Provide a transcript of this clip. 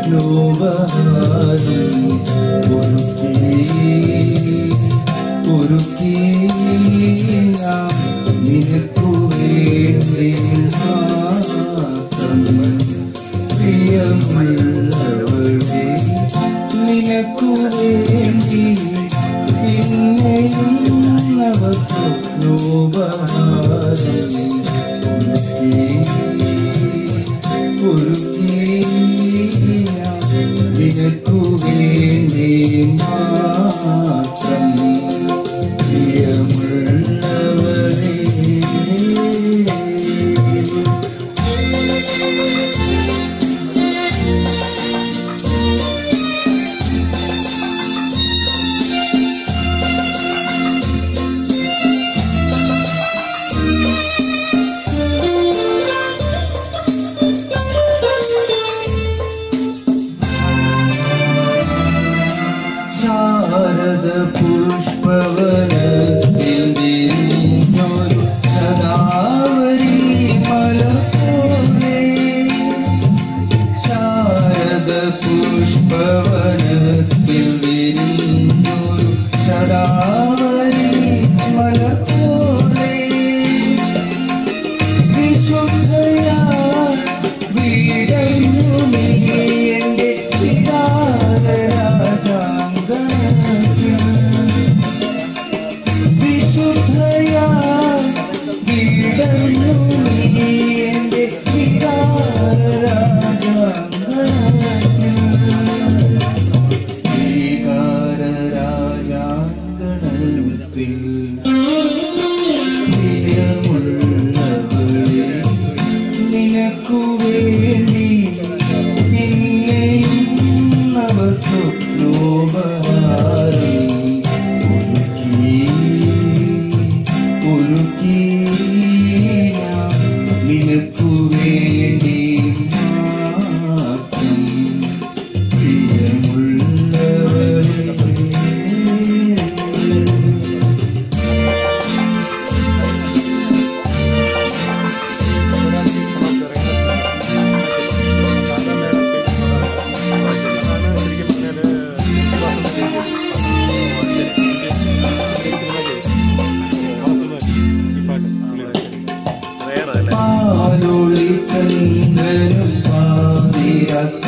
സ്നോബാരി ഒരുക്കി ഒരുക്കി നാം നിനക്കു വേണ്ടി മാത്രം. പ്രിയമുള്ളവളെ നിനക്കു വേണ്ടി പിന്നെയും നവസ്നോബാരി ഒരുക്കി ഒരുക്കി Kuvindi Matram Priyamur शारद पुष्पवन ku ഒളിച്ചെങ്കിലും പാതിരാത്ത